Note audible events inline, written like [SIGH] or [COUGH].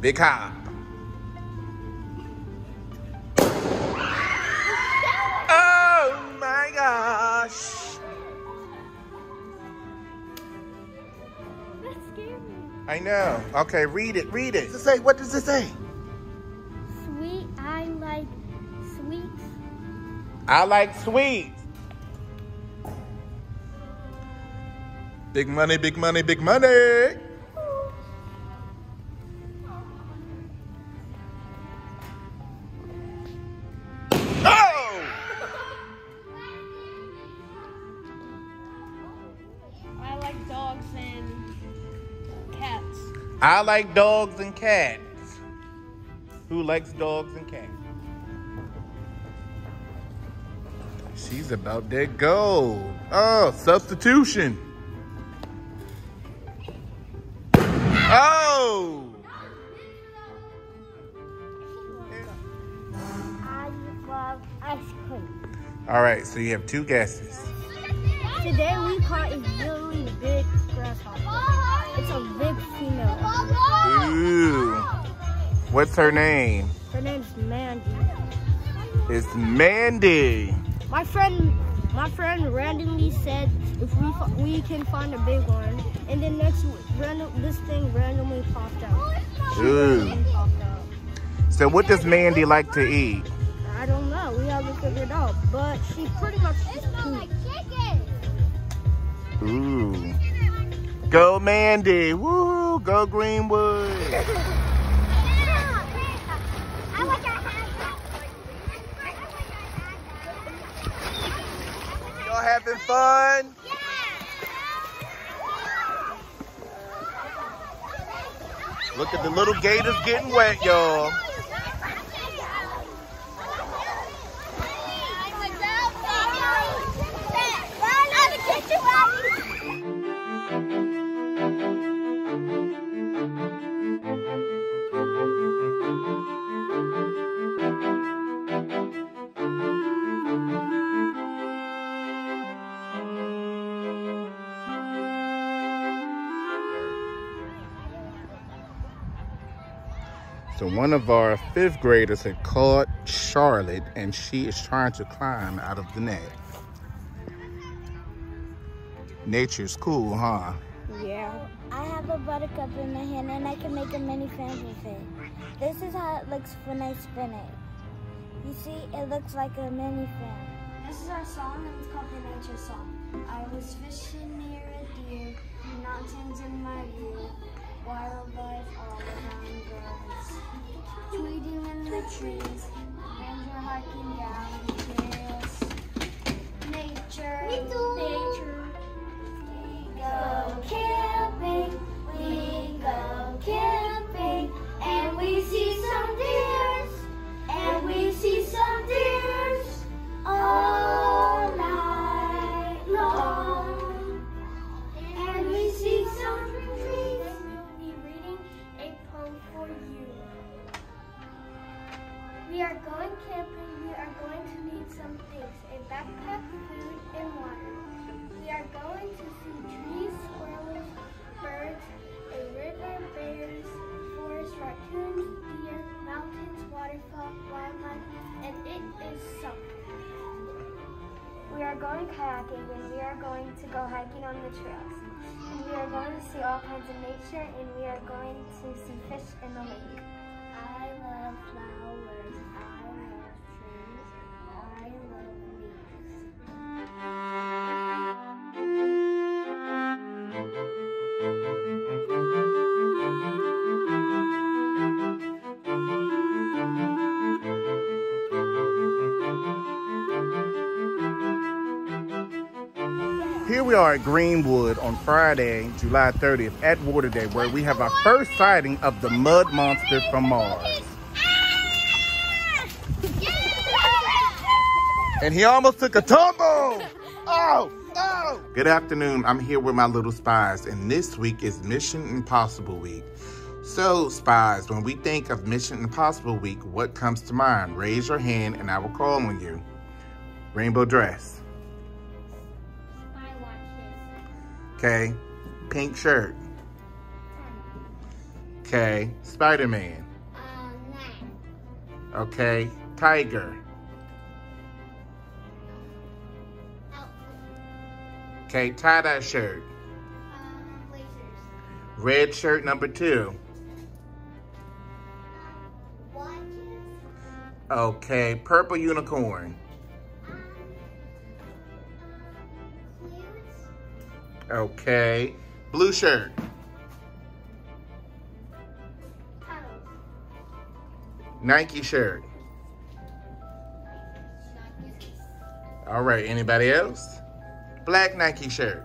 Big hop. Oh my gosh. That scared me. I know. Okay, read it. Read it. Does it say? What does it say? Sweet, I like sweets. I like sweets. Big money, big money, big money. Dogs and cats. I like dogs and cats. Who likes dogs and cats? She's about that go. Oh, substitution. Oh! I love ice cream. All right, so you have two guesses. Today we caught a really big grasshopper. It's a big female. Ooh. What's her name? Her name's Mandy. It's Mandy. My friend, my friend randomly said if we we can find a big one, and then next random this thing randomly popped out. Ooh. popped out. So what does Mandy like to eat? I don't know. We haven't figured out, but she pretty much just pooped. Ooh. Go Mandy. Woo! Go Greenwood. [LAUGHS] Y'all having fun? Look at the little gators getting wet, y'all. So one of our fifth graders had caught Charlotte and she is trying to climb out of the net. Nature's cool, huh? Yeah. I have a buttercup in my hand and I can make a mini fan with it. This is how it looks when I spin it. You see, it looks like a mini fan. This is our song and it's called the Nature Song. I was fishing near a deer, mountains in my view, wildlife all around us. Tweeting in the trees, and we're hiking down the trails. Nature, nature. Go camping, we go camping, and we see some and we see some all night long. And we see some trees. Be reading a poem for you. We are going camping. We are going to need some things: a backpack, food, and water. We are going to see trees, squirrels, birds, a river, bears, forest, raccoons, deer, mountains, waterfall, wildlife, and it is summer. We are going kayaking and we are going to go hiking on the trails. And we are going to see all kinds of nature and we are going to see fish in the lake. I love flowers. We are at Greenwood on Friday, July 30th at Water Day, where we have our first sighting of the mud monster from Mars. And he almost took a tumble! Oh, no! Good afternoon. I'm here with my little spies, and this week is Mission Impossible Week. So, spies, when we think of Mission Impossible Week, what comes to mind? Raise your hand and I will call on you. Rainbow dress. Okay. Pink shirt. Okay. Spider-Man. Okay. Tiger. Okay. Tie-dye shirt. Red shirt number two. Okay. Purple unicorn. Okay. Blue shirt. Nike shirt. All right. Anybody else? Black Nike shirt.